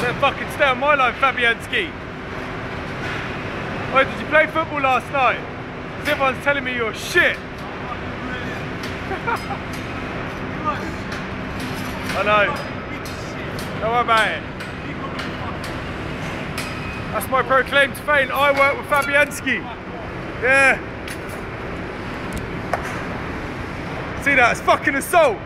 Better fucking stay on my line, Fabianski. Wait, did you play football last night? Because everyone's telling me you're shit. I know. Don't worry about it. That's my proclaimed fame. I work with Fabianski. Yeah. See that? It's fucking assault.